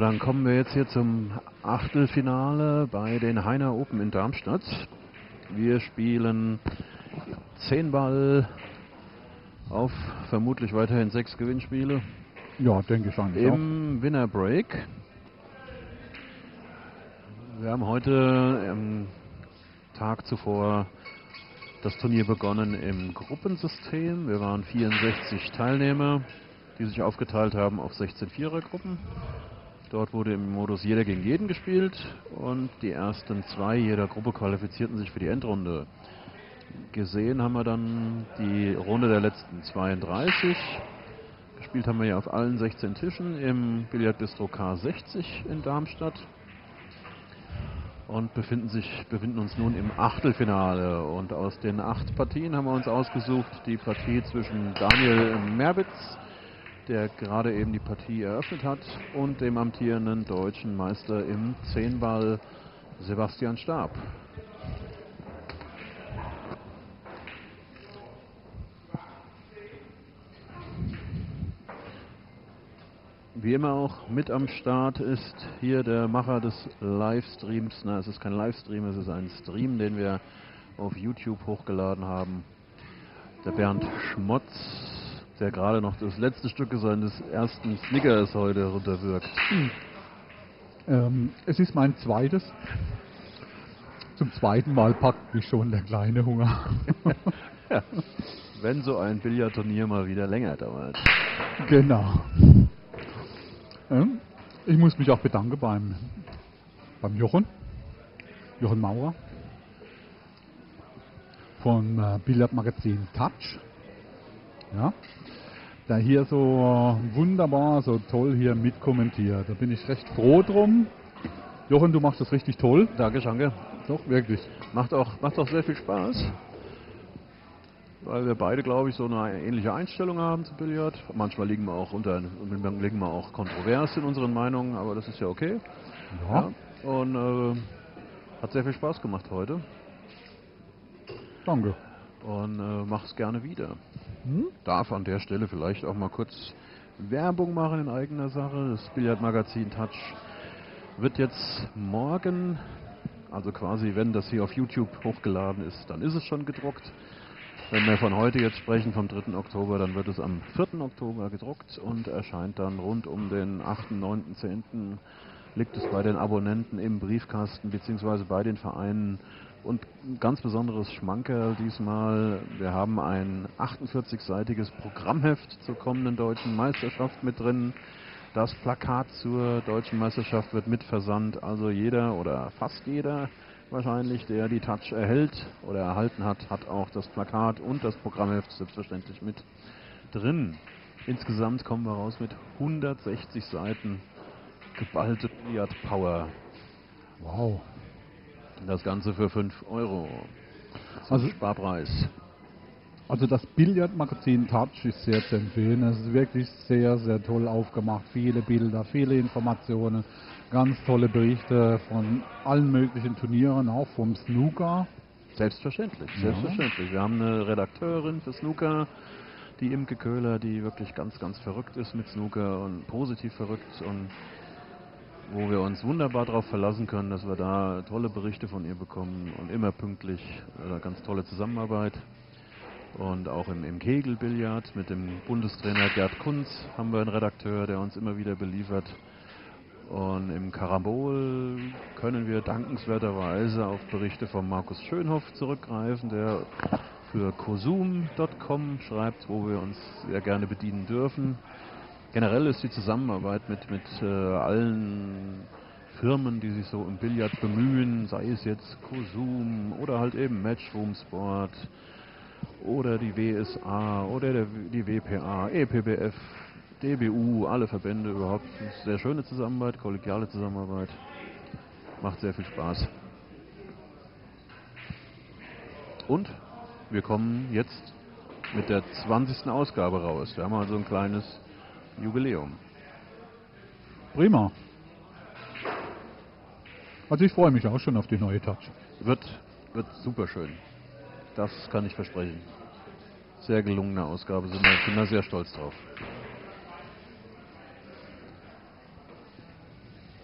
So, dann kommen wir jetzt hier zum Achtelfinale bei den Heiner Open in Darmstadt. Wir spielen 10 Ball auf vermutlich weiterhin sechs Gewinnspiele. Ja, denke ich eigentlich Im Winner Break. Wir haben heute am Tag zuvor das Turnier begonnen im Gruppensystem. Wir waren 64 Teilnehmer, die sich aufgeteilt haben auf 16 Vierergruppen. Dort wurde im Modus jeder gegen jeden gespielt und die ersten zwei jeder Gruppe qualifizierten sich für die Endrunde. Gesehen haben wir dann die Runde der letzten 32. Gespielt haben wir ja auf allen 16 Tischen im Billardbistro K60 in Darmstadt und befinden, sich, befinden uns nun im Achtelfinale. Und aus den acht Partien haben wir uns ausgesucht die Partie zwischen Daniel Merbitz, der gerade eben die Partie eröffnet hat, und dem amtierenden deutschen Meister im Zehnball Sebastian Stab. Wie immer auch mit am Start ist hier der Macher des Livestreams. Na, es ist kein Livestream, es ist ein Stream, den wir auf YouTube hochgeladen haben. Der Bernd Schmotz, der gerade noch das letzte Stück seines ersten Snickers heute runterwirkt. Ähm, es ist mein zweites. Zum zweiten Mal packt mich schon der kleine Hunger. ja, wenn so ein Billardturnier mal wieder länger dauert. Genau. Ich muss mich auch bedanken beim, beim Jochen, Jochen Maurer vom äh, Billardmagazin Touch. Ja, der hier so wunderbar, so toll hier mitkommentiert. Da bin ich recht froh drum. Jochen, du machst das richtig toll. Danke, danke. Doch, wirklich. Macht auch, macht auch sehr viel Spaß weil wir beide, glaube ich, so eine ähnliche Einstellung haben zu Billard. Manchmal liegen wir auch unter, liegen wir auch kontrovers in unseren Meinungen, aber das ist ja okay. Ja. ja und äh, hat sehr viel Spaß gemacht heute. Danke. Und äh, mach's gerne wieder. Hm? Darf an der Stelle vielleicht auch mal kurz Werbung machen in eigener Sache. Das Billardmagazin Touch wird jetzt morgen, also quasi wenn das hier auf YouTube hochgeladen ist, dann ist es schon gedruckt. Wenn wir von heute jetzt sprechen, vom 3. Oktober, dann wird es am 4. Oktober gedruckt und erscheint dann rund um den 8., 9., 10. liegt es bei den Abonnenten im Briefkasten bzw. bei den Vereinen. Und ein ganz besonderes Schmankerl diesmal, wir haben ein 48-seitiges Programmheft zur kommenden deutschen Meisterschaft mit drin. Das Plakat zur deutschen Meisterschaft wird mitversandt, also jeder oder fast jeder wahrscheinlich, der die Touch erhält oder erhalten hat, hat auch das Plakat und das Programmheft selbstverständlich mit drin. Insgesamt kommen wir raus mit 160 Seiten geballte Billiard Power. Wow. Das Ganze für 5 Euro. Also Sparpreis. Also das Billardmagazin Touch ist sehr zu empfehlen. Es ist wirklich sehr, sehr toll aufgemacht. Viele Bilder, viele Informationen ganz tolle Berichte von allen möglichen Turnieren, auch vom Snooker. Selbstverständlich, ja. selbstverständlich. Wir haben eine Redakteurin für Snooker, die Imke Köhler, die wirklich ganz, ganz verrückt ist mit Snooker und positiv verrückt und wo wir uns wunderbar darauf verlassen können, dass wir da tolle Berichte von ihr bekommen und immer pünktlich, äh, ganz tolle Zusammenarbeit. Und auch im, im Kegelbillard mit dem Bundestrainer Gerd Kunz haben wir einen Redakteur, der uns immer wieder beliefert. Und im Karambol können wir dankenswerterweise auf Berichte von Markus Schönhoff zurückgreifen, der für kosum.com schreibt, wo wir uns sehr gerne bedienen dürfen. Generell ist die Zusammenarbeit mit, mit äh, allen Firmen, die sich so im Billard bemühen, sei es jetzt Kosum oder halt eben Matchroom Sport oder die WSA oder der, die WPA, EPBF, DBU, alle Verbände überhaupt. Sehr schöne Zusammenarbeit, kollegiale Zusammenarbeit. Macht sehr viel Spaß. Und wir kommen jetzt mit der 20. Ausgabe raus. Wir haben also ein kleines Jubiläum. Prima. Also ich freue mich auch schon auf die neue Touch. Wird, wird super schön. Das kann ich versprechen. Sehr gelungene Ausgabe, sind wir, sind wir sehr stolz drauf.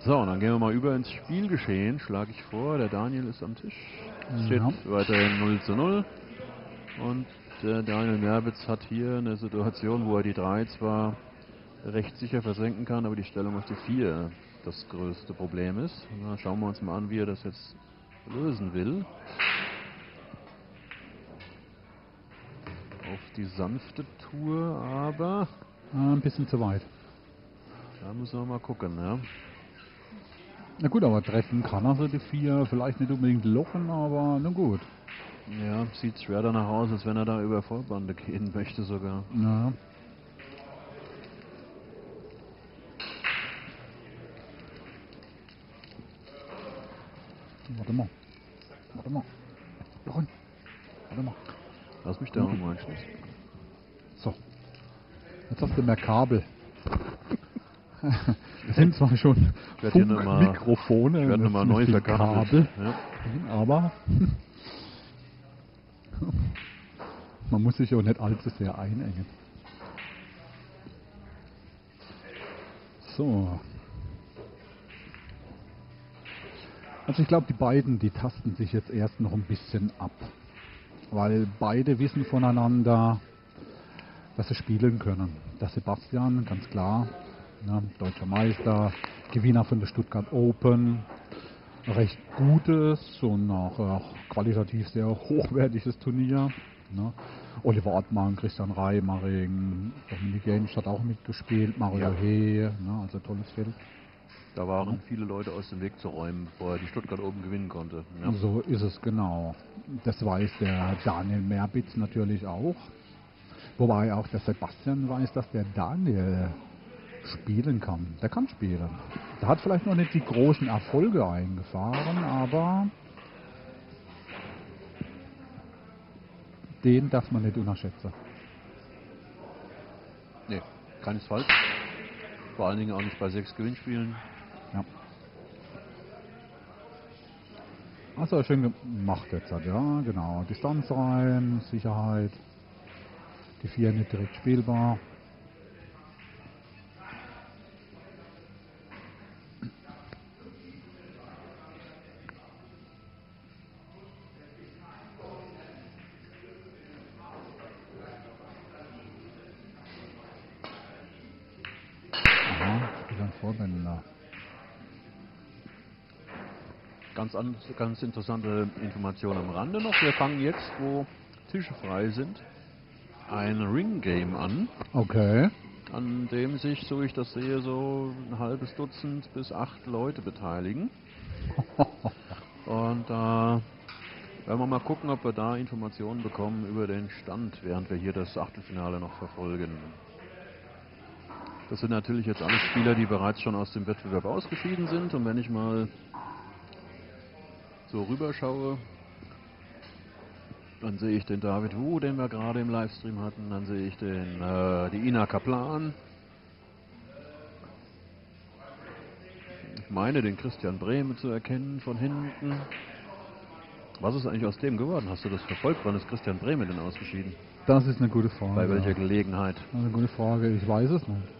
So, und dann gehen wir mal über ins Spielgeschehen, schlage ich vor. Der Daniel ist am Tisch. Steht Ja. weiterhin 0 zu 0. Und der Daniel Merbitz hat hier eine Situation, wo er die 3 zwar recht sicher versenken kann, aber die Stellung auf die 4 das größte Problem ist. Na, schauen wir uns mal an, wie er das jetzt lösen will. Auf die sanfte Tour, aber Äh, ein bisschen zu weit. da müssen wir mal gucken. Ja. Na gut, aber treffen kann er so die vier, vielleicht nicht unbedingt lochen, aber na gut. Ja, sieht schwer danach aus, als wenn er da über Vollbande gehen möchte sogar. Ja. Warte mal. Warte mal. Jochen. Warte mal. Lass mich da Mhm. mal einschließen. So. Jetzt hast du mehr Kabel. Das sind zwar schon mal- Mikrofone, Ich werde nochmal neu. Kabel, Ja. aber man muss sich auch nicht allzu sehr einengen. So. Also ich glaube, die beiden, die tasten sich jetzt erst noch ein bisschen ab. Weil beide wissen voneinander, dass sie spielen können. Der Sebastian, ganz klar, ne, deutscher Meister, Gewinner von der Stuttgart Open, recht gutes und auch, auch qualitativ sehr hochwertiges Turnier. Ne. Oliver Ottmann, Christian Reimaring, Dominik Jensch hat auch mitgespielt, Mario Ja. He, ne, also tolles Feld. Da waren viele Leute aus dem Weg zu räumen, bevor er die Stuttgart oben gewinnen konnte. Ja. So ist es genau. Das weiß der Daniel Merbitz natürlich auch. Wobei auch der Sebastian weiß, dass der Daniel spielen kann. Der kann spielen. Der hat vielleicht noch nicht die großen Erfolge eingefahren, aber den darf man nicht unterschätzen. Nee, keinesfalls. Vor allen Dingen auch nicht bei sechs Gewinnspielen. Ja. Also schön gemacht jetzt, hat, ja, genau. Distanz rein, Sicherheit. Die vier nicht direkt spielbar. Ganz, an, ganz interessante Information am Rande noch. Wir fangen jetzt, wo Tische frei sind, ein Ring-Game an, Okay. an dem sich, so ich das sehe, so ein halbes Dutzend bis acht Leute beteiligen. Und da werden wir mal gucken, ob wir da Informationen bekommen über den Stand, während wir hier das Achtelfinale noch verfolgen. Das sind natürlich jetzt alle Spieler, die bereits schon aus dem Wettbewerb ausgeschieden sind. Und wenn ich mal so rüberschaue, dann sehe ich den David Wu, den wir gerade im Livestream hatten. Dann sehe ich den, äh, die Ina Kaplan. Ich meine, den Christian Brehme zu erkennen von hinten. Was ist eigentlich aus dem geworden? Hast du das verfolgt? Wann ist Christian Brehme denn ausgeschieden? Das ist eine gute Frage. Bei welcher Gelegenheit? Das ist eine gute Frage. Ich weiß es nicht.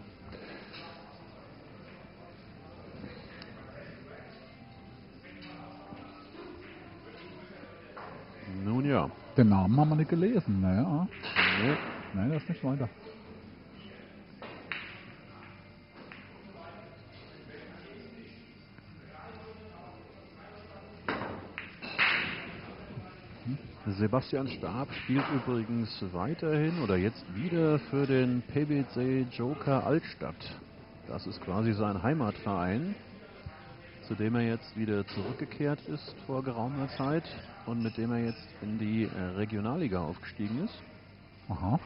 Den Namen haben wir nicht gelesen. Naja. Nein, das ist nicht weiter. Sebastian Stab spielt übrigens weiterhin oder jetzt wieder für den PBC Joker Altstadt. Das ist quasi sein Heimatverein, zu dem er jetzt wieder zurückgekehrt ist vor geraumer Zeit und mit dem er jetzt in die äh, Regionalliga aufgestiegen ist. Aha.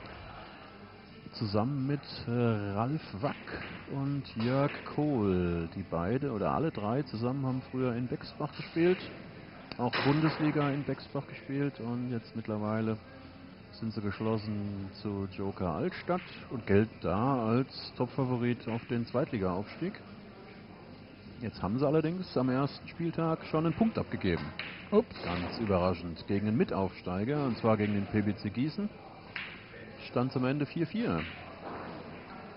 Zusammen mit äh, Ralf Wack und Jörg Kohl. Die beide oder alle drei zusammen haben früher in Bexbach gespielt. Auch Bundesliga in Bexbach gespielt und jetzt mittlerweile sind sie geschlossen zu Joker Altstadt und gelten da als Topfavorit auf den Zweitliga-Aufstieg. Jetzt haben sie allerdings am ersten Spieltag schon einen Punkt abgegeben. Ups. Ganz überraschend. Gegen einen Mitaufsteiger, und zwar gegen den PBC Gießen. Stand zum Ende 4-4.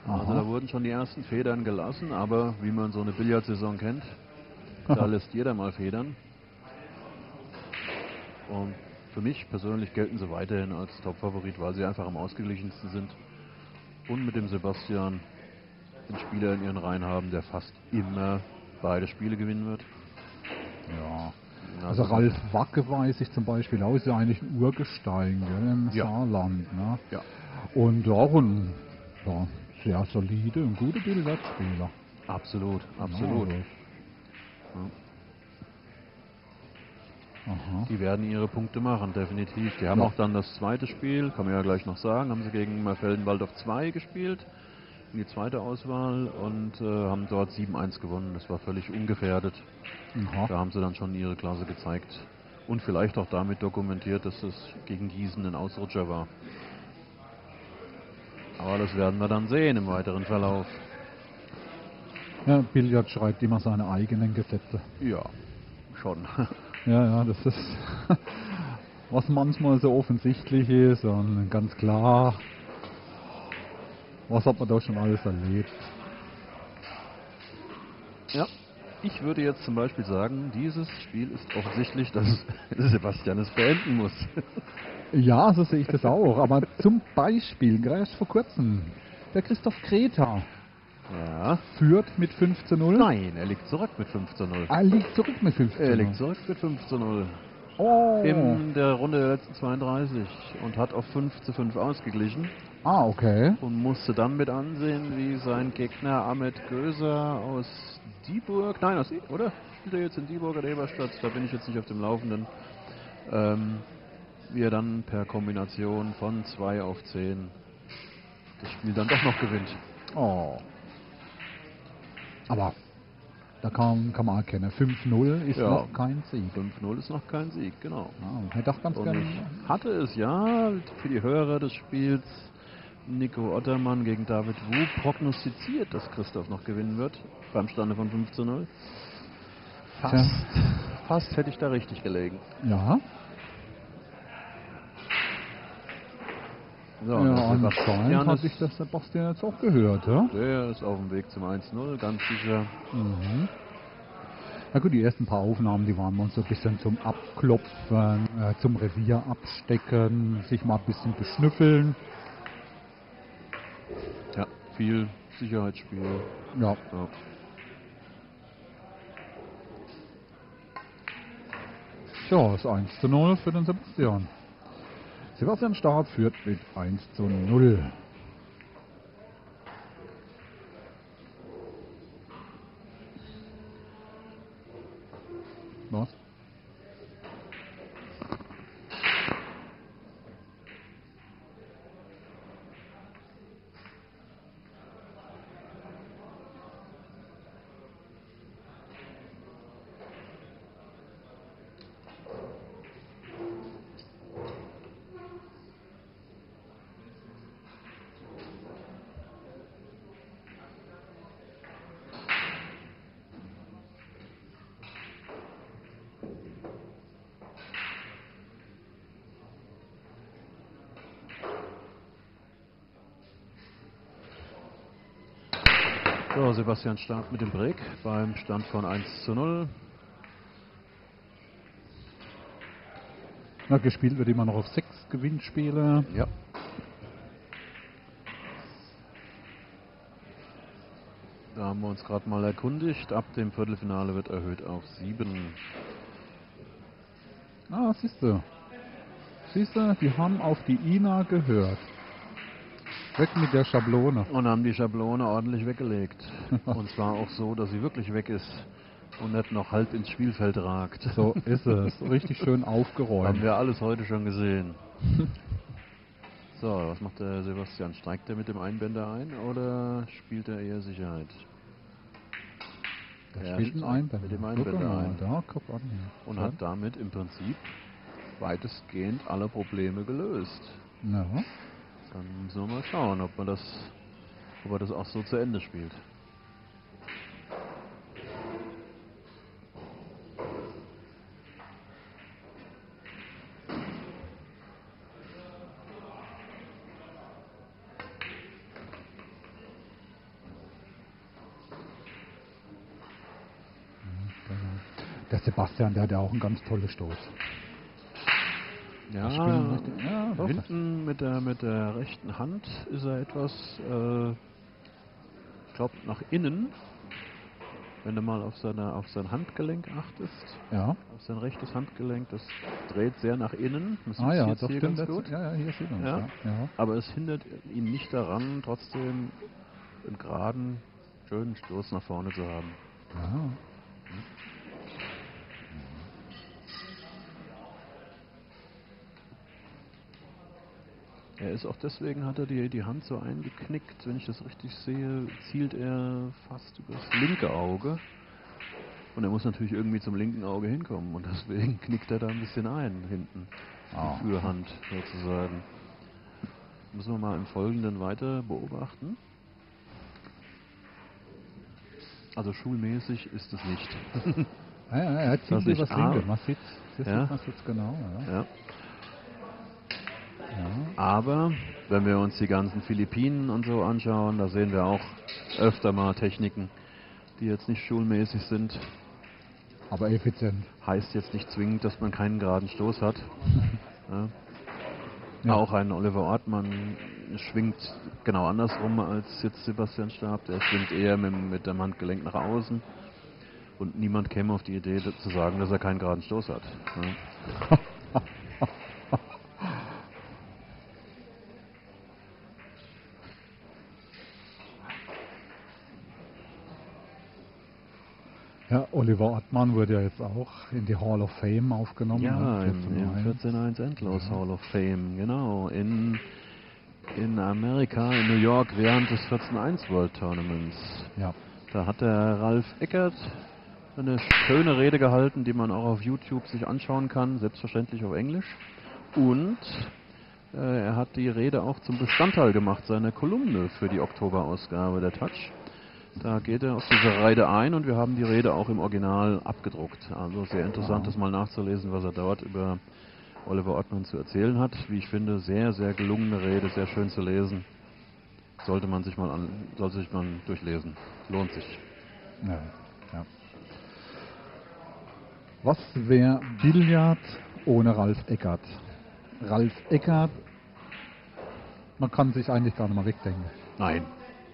Also Aha. da wurden schon die ersten Federn gelassen, aber wie man so eine Billardsaison kennt, da lässt jeder mal Federn. Und für mich persönlich gelten sie weiterhin als Top-Favorit, weil sie einfach am ausgeglichensten sind. Und mit dem Sebastian einen Spieler in ihren Reihen haben, der fast immer beide Spiele gewinnen wird. Ja. Also Ralf Wacke weiß ich zum Beispiel auch, ist ja eigentlich ein Urgestein gell, im Ja. Saarland. Ne? Ja. Und auch ein ja, sehr solide und gute Billardspieler. Absolut, absolut. Ja, Aha. Die werden ihre Punkte machen, definitiv. Die haben Ja. auch dann das zweite Spiel, kann man ja gleich noch sagen, haben sie gegen Marfelden-Waldorf 2 gespielt, in die zweite Auswahl und äh, haben dort 7-1 gewonnen. Das war völlig ungefährdet. Da Aha. haben sie dann schon ihre Klasse gezeigt und vielleicht auch damit dokumentiert, dass es gegen Gießen ein Ausrutscher war. Aber das werden wir dann sehen im weiteren Verlauf. Ja, Billard schreibt immer seine eigenen Gesetze. Ja, schon. Ja, ja, das ist was manchmal so offensichtlich ist und ganz klar. Was hat man da schon alles erlebt? Ja, ich würde jetzt zum Beispiel sagen, dieses Spiel ist offensichtlich, dass Sebastian es beenden muss. Ja, so sehe ich das auch. Aber zum Beispiel, gerade erst vor kurzem, der Christoph Kreta Ja. führt mit 5 zu 0. Nein, er liegt zurück mit 5 zu 0. Er liegt zurück mit 5 zu 0. Er liegt zurück mit 5 zu 0. Oh. In der Runde der letzten 32 und hat auf 5 zu 5 ausgeglichen Ah, okay. und musste dann mit ansehen, wie sein Gegner Ahmed Göser aus Dieburg, nein, aus, oder? Spielt er jetzt in Dieburg oder Eberstadt? Da bin ich jetzt nicht auf dem Laufenden. Ähm, wie er dann per Kombination von 2 auf 10 das Spiel dann doch noch gewinnt. Oh. Aber da kann, kann man erkennen, 5-0 ist Ja. noch kein Sieg. 5-0 ist noch kein Sieg, genau. Ah, hätte auch ganz gerne. hatte es ja für die Hörer des Spiels Nico Ottermann gegen David Wu prognostiziert, dass Christoph noch gewinnen wird beim Stande von 5 zu 0. Fast, fast hätte ich da richtig gelegen. Ja, So, ja anscheinend hatte ich ist, das Sebastian jetzt auch gehört. Ja? der ist auf dem Weg zum 1-0, ganz sicher. Mhm. Na gut, die ersten paar Aufnahmen, die waren wir uns so ein bisschen zum Abklopfen, äh, zum Revier abstecken, sich mal ein bisschen beschnüffeln. Viel Sicherheitsspiel. Ja, Ja. Tja, das ist 1 zu 0 für den Sebastian. Sebastian Staat führt mit 1 zu 0. Was? Sebastian Stark mit dem Break beim Stand von 1 zu 0. Na, gespielt wird immer noch auf 6 Gewinnspiele. Ja. Da haben wir uns gerade mal erkundigt. Ab dem Viertelfinale wird erhöht auf 7. Ah, siehst du. Siehst du, die haben auf die Ina gehört. Weg mit der Schablone. Und haben die Schablone ordentlich weggelegt. Und zwar auch so, dass sie wirklich weg ist und nicht noch halb ins Spielfeld ragt. So ist es. Richtig schön Haben aufgeräumt. wir alles heute schon gesehen. So, was macht der Sebastian? Steigt er mit dem Einbänder ein oder spielt er eher Sicherheit? Da Er spielt ein steigt Einbänder. Mit dem Einbänder mal, ein. Da, guck an. Und hat damit im Prinzip weitestgehend alle Probleme gelöst. Ja. Dann müssen wir mal schauen, ob man das, ob er das auch so zu Ende spielt. Der Sebastian, der hat ja auch einen ganz tollen Stoß. Ja, ja doch. hinten mit der, mit der rechten Hand ist er etwas, äh, ich glaube, nach innen. Wenn du mal auf, seine, auf sein Handgelenk achtest, Ja. auf sein rechtes Handgelenk, das dreht sehr nach innen. Sieht's Ah ja, doch hier stimmt. ganz das- gut. Ja, ja, hier sieht man. Ja. Ja. Ja. Aber es hindert ihn nicht daran, trotzdem einen geraden, schönen Stoß nach vorne zu haben. Ja. Er ist auch deswegen, hat er die, die Hand so eingeknickt, wenn ich das richtig sehe, zielt er fast übers linke Auge. Und er muss natürlich irgendwie zum linken Auge hinkommen und deswegen knickt er da ein bisschen ein hinten. Ah. Die Führhand sozusagen. Müssen wir mal im Folgenden weiter beobachten. Also schulmäßig ist es nicht. Ja, ja, er hat ziemlich was linke. Man sieht jetzt genau. Ja. Ja. Ja. Aber wenn wir uns die ganzen Philippinen und so anschauen, da sehen wir auch öfter mal Techniken, die jetzt nicht schulmäßig sind. Aber effizient. Heißt jetzt nicht zwingend, dass man keinen geraden Stoß hat. Ja. Ja. Auch ein Oliver Ortmann schwingt genau andersrum als jetzt Sebastian Stab. Der schwingt eher mit, mit dem Handgelenk nach außen. Und niemand käme auf die Idee zu sagen, dass er keinen geraden Stoß hat. Ja. Ja, Oliver Ottmann wurde ja jetzt auch in die Hall of Fame aufgenommen. Ja, ne? im, im 14.1 Endlos Hall of Fame, genau. In, in Amerika, in New York, während des 14.1 World Tournaments. Ja. Da hat der Ralf Eckert eine schöne Rede gehalten, die man auch auf YouTube sich anschauen kann, selbstverständlich auf Englisch. Und äh, er hat die Rede auch zum Bestandteil gemacht seiner Kolumne für die Oktoberausgabe der Touch. Da geht er auf diese Rede ein und wir haben die Rede auch im Original abgedruckt. Also sehr interessant, das mal nachzulesen, was er dort über Oliver Ottmann zu erzählen hat. Wie ich finde, sehr, sehr gelungene Rede, sehr schön zu lesen. Sollte man sich mal an, sollte sich man durchlesen. Lohnt sich. Ja, ja. Was wäre Billard ohne Ralf Eckert? Ralf Eckert, man kann sich eigentlich gar nicht mal wegdenken. Nein,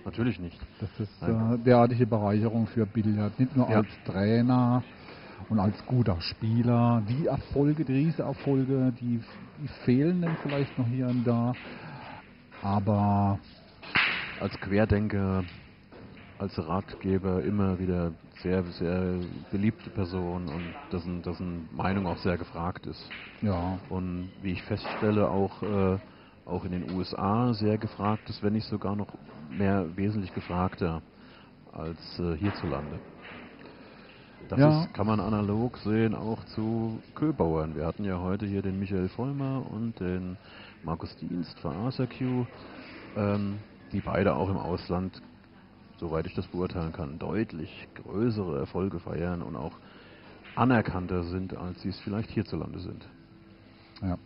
natürlich nicht. Das ist äh, derartige Bereicherung für Billard, nicht nur Ja. als Trainer und als guter Spieler. Die Erfolge, die Riesenerfolge, die, die fehlen dann vielleicht noch hier und da. Aber Als Querdenker, als Ratgeber immer wieder sehr, sehr beliebte Person und dessen, dessen Meinung auch sehr gefragt ist. ja, Und wie ich feststelle, auch, äh, auch in den USA sehr gefragt ist, wenn nicht sogar noch mehr wesentlich gefragter als äh, hierzulande. Das Ja. ist, kann man analog sehen auch zu Köbauern. Wir hatten ja heute hier den Michael Vollmer und den Markus Dienst von ASAQ, ähm, die beide auch im Ausland, soweit ich das beurteilen kann, deutlich größere Erfolge feiern und auch anerkannter sind, als sie es vielleicht hierzulande sind. ja.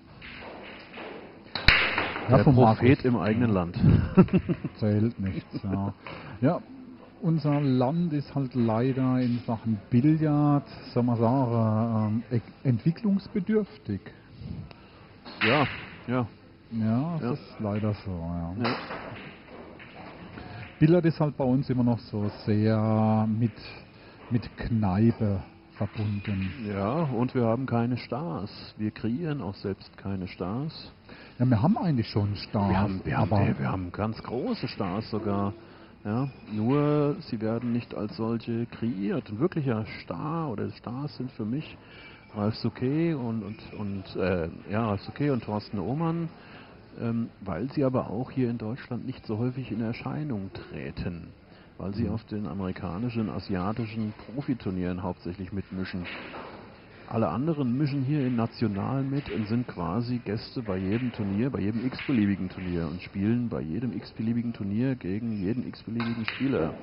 Der vom Prophet Markus. im eigenen Land. Zählt nichts, ja. Ja, unser Land ist halt leider in Sachen Billard, soll man sagen, ähm, entwicklungsbedürftig. ja, ja, Ja, das Ja. ist leider so, ja. ja. Billard ist halt bei uns immer noch so sehr mit, mit Kneipe verbunden. Ja, und wir haben keine Stars. Wir kreieren auch selbst keine Stars. Ja, wir haben eigentlich schon Stars, Wir haben, wir, haben, aber wir, wir haben ganz große Stars sogar. Ja, nur sie werden nicht als solche kreiert. Ein wirklicher Star oder Stars sind für mich Ralf Souquet und, und, und äh, ja, Ralf Souquet und Thorsten Ohmann, ähm, weil sie aber auch hier in Deutschland nicht so häufig in Erscheinung treten, weil sie auf den amerikanischen, asiatischen Profiturnieren hauptsächlich mitmischen. Alle anderen mischen hier in National mit und sind quasi Gäste bei jedem Turnier, bei jedem x-beliebigen Turnier und spielen bei jedem x-beliebigen Turnier gegen jeden x-beliebigen Spieler.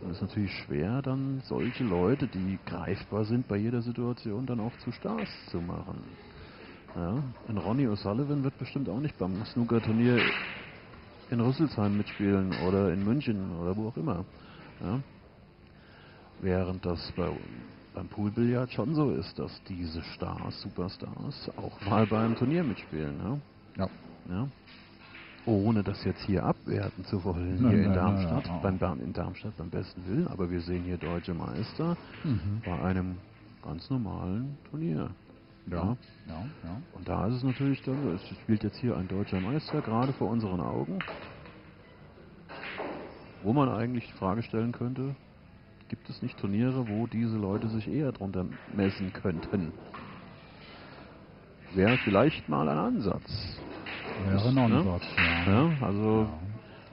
Und es ist natürlich schwer, dann solche Leute, die greifbar sind bei jeder Situation, dann auch zu Stars zu machen. Ja, ein Ronnie O'Sullivan wird bestimmt auch nicht beim Snooker-Turnier in Rüsselsheim mitspielen oder in München oder wo auch immer. Ja. Während das bei beim Poolbillard schon so ist, dass diese Stars, Superstars, auch mal beim Turnier mitspielen. Ja. Ja? Ohne das jetzt hier abwerten zu wollen, Nein, hier in nein, Darmstadt, nein, nein. beim in Darmstadt beim besten Willen, aber wir sehen hier deutsche Meister Mhm. bei einem ganz normalen Turnier. Ja. Ja. Ja. Und da ist es natürlich dann so, es spielt jetzt hier ein deutscher Meister gerade vor unseren Augen, wo man eigentlich die Frage stellen könnte, gibt es nicht Turniere, wo diese Leute sich eher drunter messen könnten? Wäre vielleicht mal ein Ansatz. Wäre ein Ne? Ansatz, ja. Ja, also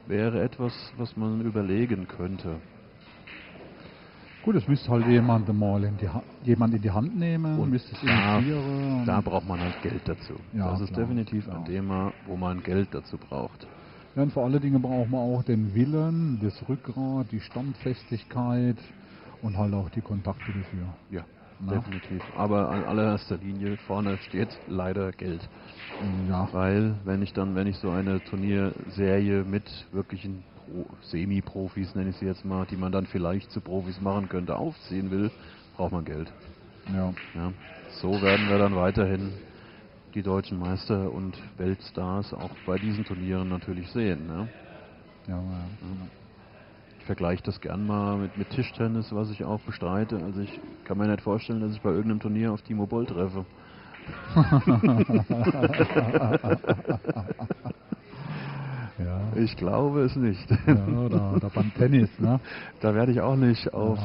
wäre etwas, was man überlegen könnte. Gut, es müsste halt jemand mal in die, Ha- jemand in die Hand nehmen, Und müsste es da- initiieren. Da braucht man halt Geld dazu. Ja, das ist klar, definitiv klar. ein Thema, wo man Geld dazu braucht. Ja, und vor allen Dingen braucht man auch den Willen, das Rückgrat, die Standfestigkeit und halt auch die Kontakte dafür. Ja, Na? definitiv. Aber an allererster Linie vorne steht leider Geld. Ja, Weil, wenn ich dann, wenn ich so eine Turnierserie mit wirklichen Semi-Profis, nenne ich sie jetzt mal, die man dann vielleicht zu Profis machen könnte, aufziehen will, braucht man Geld. ja. Ja. So werden wir dann weiterhin die deutschen Meister und Weltstars auch bei diesen Turnieren natürlich sehen. Ne? ja, ja. Ich vergleiche das gern mal mit, mit Tischtennis, was ich auch bestreite. Also ich kann mir nicht vorstellen, dass ich bei irgendeinem Turnier auf Timo Boll treffe. ja. Ich glaube es nicht. ja oder, oder beim Tennis, ne? Da werde ich auch nicht auf.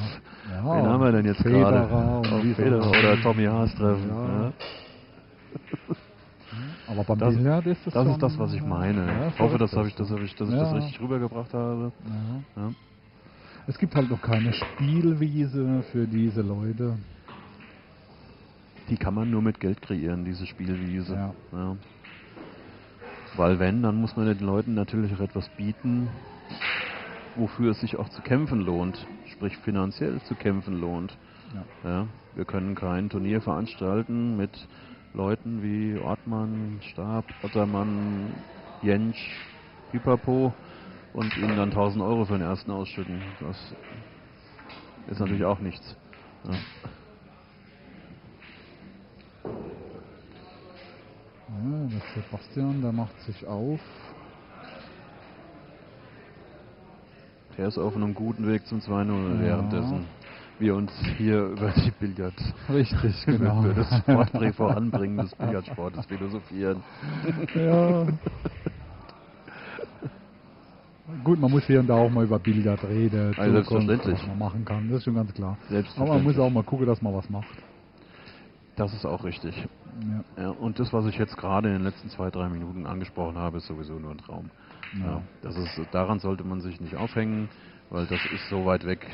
Ja, wen haben wir denn jetzt gerade? Auf Federer oder Tommy Haas treffen. Ja. Ja. Aber beim Das, Billard ist das das ist das, was ich meine. Ja, ich hoffe, das habe ich, das ich, dass ich Ja. das richtig rübergebracht habe. Ja. Ja. Es gibt halt noch keine Spielwiese für diese Leute. Die kann man nur mit Geld kreieren, diese Spielwiese. Ja. Weil wenn, dann muss man den Leuten natürlich auch etwas bieten, wofür es sich auch zu kämpfen lohnt, sprich finanziell zu kämpfen lohnt. Ja. Ja, wir können kein Turnier veranstalten mit Leuten wie Ortmann, Stab, Ottermann, Jentsch, Pipapo und ihnen dann 1000 Euro für den ersten ausschütten. Das ist natürlich auch nichts. Ja. Ja, der Sebastian, der macht sich auf. Der ist auf einem guten Weg zum 2-0 Ja. währenddessen wir uns hier über die Billard Richtig, genau. über das Sportprä voranbringen des Billardsportes philosophieren. ja. Gut, man muss hier und da auch mal über Billard reden, Also Zukunft, was man machen kann, das ist schon ganz klar. Aber man muss auch mal gucken, dass man was macht. Das ist auch richtig. Ja. Ja, und das, was ich jetzt gerade in den letzten zwei, drei Minuten angesprochen habe, ist sowieso nur ein Traum. Ja. Das ist, daran sollte man sich nicht aufhängen, weil das ist so weit weg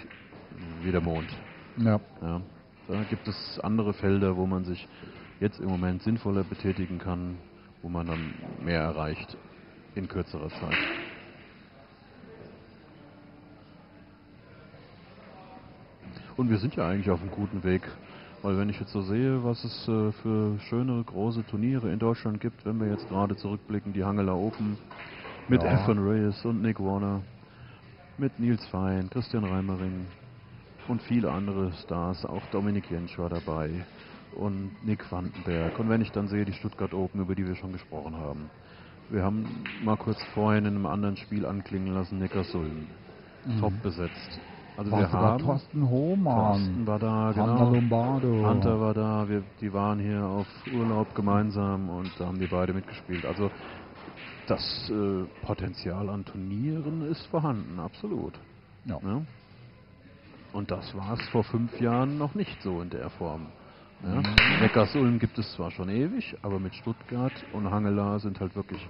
wie der Mond. Ja. Ja, da gibt es andere Felder, wo man sich jetzt im Moment sinnvoller betätigen kann, wo man dann mehr erreicht in kürzerer Zeit. Und wir sind ja eigentlich auf einem guten Weg, weil wenn ich jetzt so sehe, was es äh, für schöne große Turniere in Deutschland gibt, wenn wir jetzt gerade zurückblicken, die Hangela Open mit Ja. Efren Reyes und Nick Warner, mit Nils Fein, Christian Reimering und viele andere Stars, auch Dominik Jentsch war dabei und Nick Vandenberg. Und wenn ich dann sehe, die Stuttgart Open, über die wir schon gesprochen haben. Wir haben mal kurz vorhin in einem anderen Spiel anklingen lassen, Neckarsulm. Mhm. Top besetzt. Also War wir haben Thorsten Hohmann, Thorsten war da, Hunter genau. Lombardo. Hunter war da, wir, die waren hier auf Urlaub gemeinsam und da haben die beide mitgespielt. Also das äh, Potenzial an Turnieren ist vorhanden, absolut. Ja. Ne? Und das war es vor fünf Jahren noch nicht so in der Form. Ja? Neckarsulm gibt es zwar schon ewig, aber mit Stuttgart und Hangela sind halt wirklich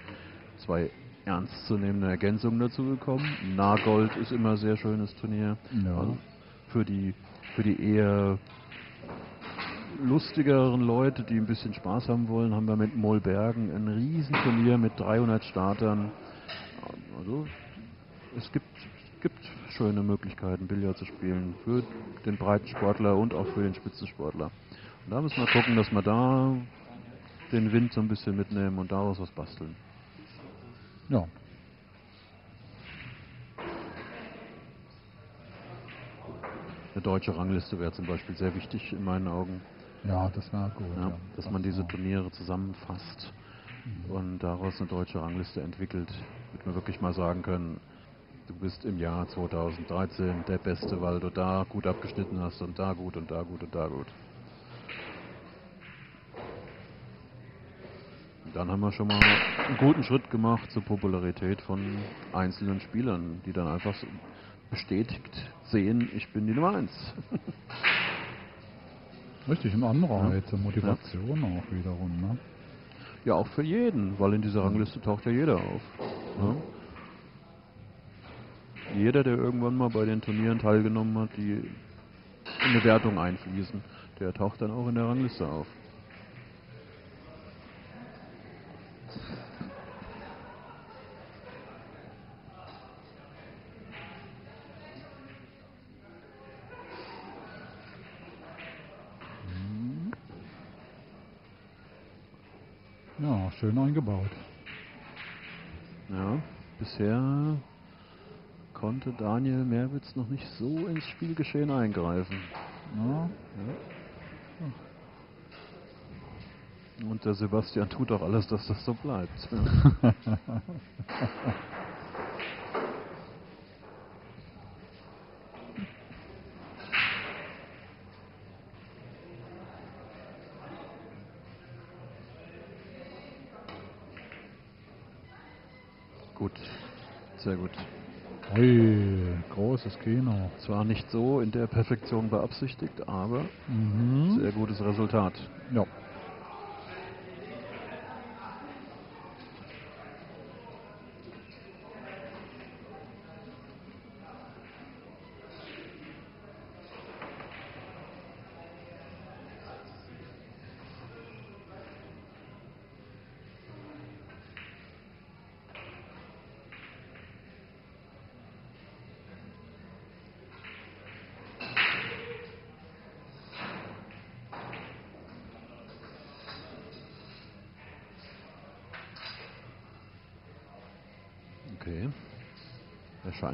zwei ernstzunehmende Ergänzungen dazu gekommen. Nagold ist immer ein sehr schönes Turnier. Ja. Also für die für die eher lustigeren Leute, die ein bisschen Spaß haben wollen, haben wir mit Mollbergen ein Riesenturnier mit 300 Startern. Also es gibt, gibt schöne Möglichkeiten, Billard zu spielen für den breiten Sportler und auch für den Spitzensportler. Und da müssen wir gucken, dass wir da den Wind so ein bisschen mitnehmen und daraus was basteln. Ja. Eine deutsche Rangliste wäre zum Beispiel sehr wichtig in meinen Augen. Ja, das wäre gut. Ja, ja. dass man diese Turniere zusammenfasst und daraus eine deutsche Rangliste entwickelt, damit wir wirklich mal sagen können, du bist im Jahr 2013 der Beste, weil du da gut abgeschnitten hast und da gut und da gut und da gut. Dann haben wir schon mal einen guten Schritt gemacht zur Popularität von einzelnen Spielern, die dann einfach so bestätigt sehen, ich bin die Nummer 1. Richtig, ein Anreiz, eine Motivation auch wiederum. Ne? Ja, auch für jeden, weil in dieser Rangliste taucht ja jeder auf. Ne? Jeder, der irgendwann mal bei den Turnieren teilgenommen hat, die in eine Wertung einfließen, der taucht dann auch in der Rangliste auf. Ja, schön eingebaut. Ja, bisher konnte Daniel Merwitz noch nicht so ins Spielgeschehen eingreifen. Ja, Und der Sebastian tut auch alles, dass das so bleibt. gut, sehr gut. Ui, großes Kino. Zwar nicht so in der Perfektion beabsichtigt, aber Mhm. sehr gutes Resultat. Ja.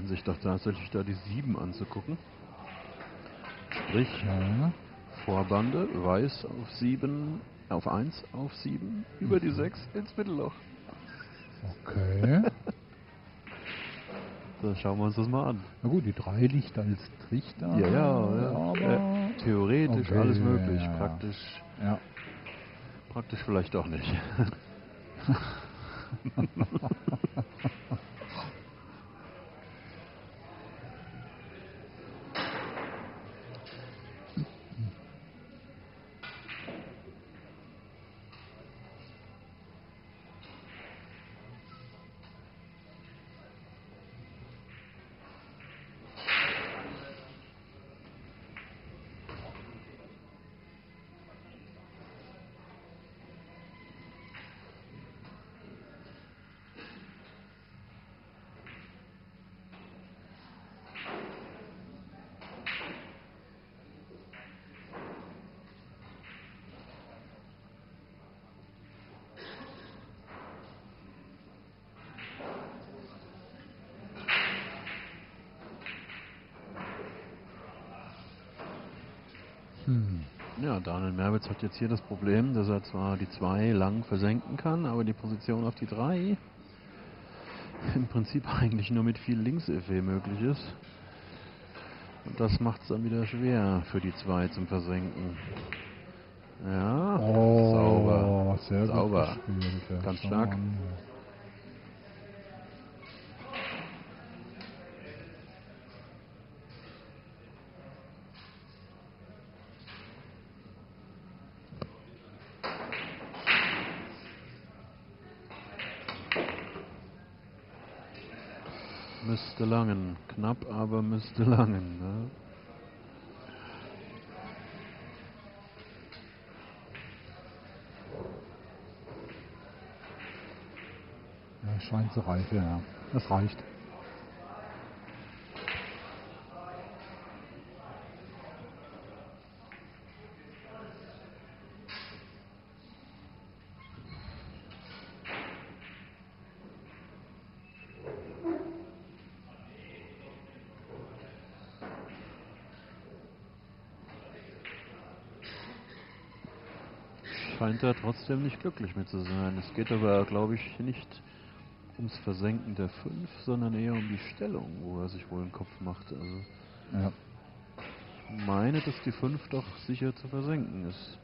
Sich doch tatsächlich da die 7 anzugucken. Sprich, ja. Vorbande, Weiß auf 7, auf 1, auf 7, über Mhm. die 6 ins Mittelloch. Okay. Da schauen wir uns das mal an. Na gut, die drei liegt als Trichter. Ja, ja, ja. Aber. Äh, theoretisch Okay, alles möglich, ja, ja. praktisch, ja. praktisch vielleicht doch nicht. Merwitz hat jetzt hier das Problem, dass er zwar die 2 lang versenken kann, aber die Position auf die 3 im Prinzip eigentlich nur mit viel Links-FE möglich ist. Und das macht es dann wieder schwer für die 2 zum Versenken. Ja, Oh, sauber. sehr Sauber. Ganz stark. an. Müsste langen. Knapp, aber müsste langen. Ne? Ja, scheint zu reichen, ja. Das reicht. Scheint er trotzdem nicht glücklich mit zu sein. Es geht aber, glaube ich, nicht ums Versenken der 5, sondern eher um die Stellung, wo er sich wohl einen Kopf macht. Also Ja. ich meine, dass die 5 doch sicher zu versenken ist.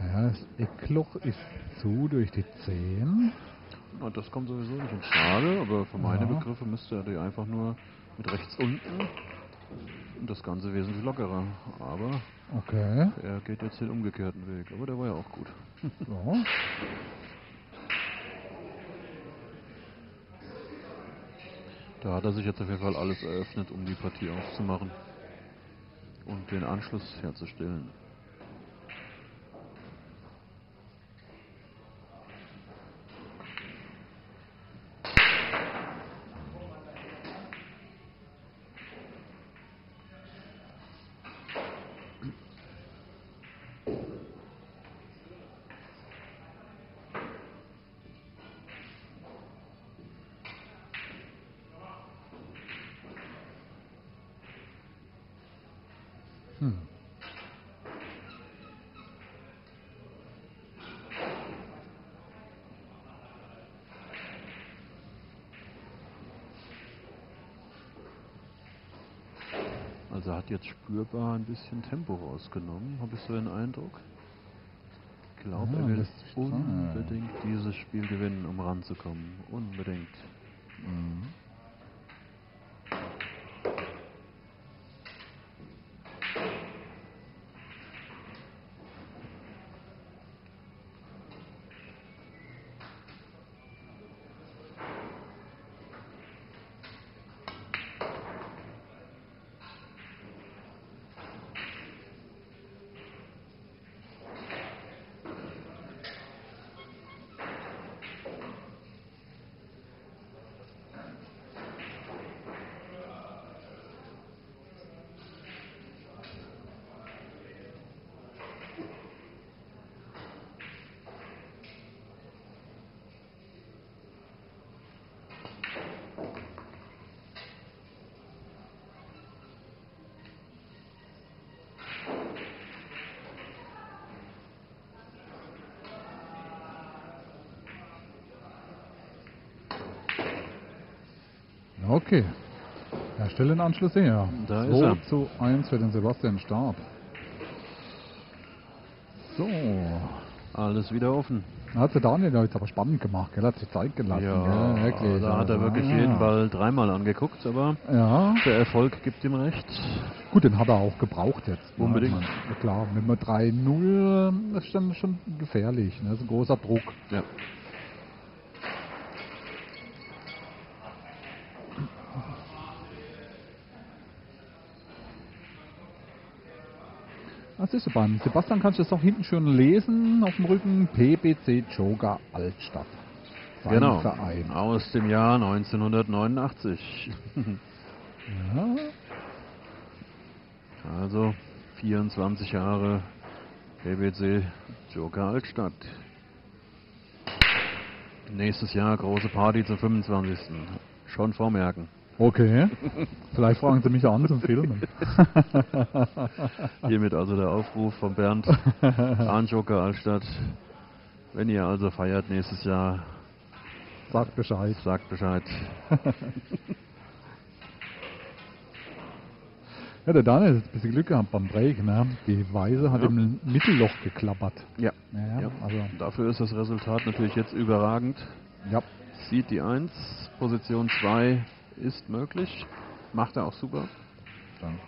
Ja, das Eckloch ist zu durch die 10. Na, das kommt sowieso nicht in Frage, aber für meine Ja. Begriffe müsste er die einfach nur mit rechts unten und das Ganze wesentlich lockerer. Aber Okay. er geht jetzt den umgekehrten Weg. Aber der war ja auch gut. Ja. Da hat er sich jetzt auf jeden Fall alles eröffnet, um die Partie auszumachen und den Anschluss herzustellen. Jetzt spürbar ein bisschen Tempo rausgenommen, habe ich so den Eindruck. Ich glaube, Ah, er will unbedingt dieses Spiel gewinnen, um ranzukommen. Unbedingt. Mhm. Okay. Anschluss her. Da 2 ist er. zu 1 für den Sebastian Stab. So. Alles wieder offen. Hat der Daniel jetzt aber spannend gemacht, gell? Hat sich Zeit gelassen, Ja, gell? Wirklich. da hat er Also, wirklich ja. jeden Ball dreimal angeguckt, aber Ja, der Erfolg gibt ihm recht. gut, den hat er auch gebraucht jetzt. Unbedingt. Ja, klar, mit einem 3-0, das ist dann schon gefährlich, ne? Das ist ein großer Druck. Ja. Beim Sebastian kannst du das auch hinten schön lesen auf dem Rücken. PBC Joga Altstadt. Sein Genau. Verein. Aus dem Jahr 1989. Ja, Also 24 Jahre BBC Joker Altstadt. Nächstes Jahr große Party zum 25. Schon vormerken. Okay. Vielleicht fragen sie mich an zum Filmen. Hiermit also der Aufruf von Bernd an Joker Altstadt. Wenn ihr also feiert nächstes Jahr, Sag Bescheid. sagt Bescheid. Ja, der Daniel hat ein bisschen Glück gehabt beim Break, ne? Die Weise hat Ja. im Mittelloch geklappert. Ja. Ja, ja. also, Dafür ist das Resultat natürlich jetzt überragend. ja. Sieht die 1, Position 2 ist möglich. Macht er auch super. Dann.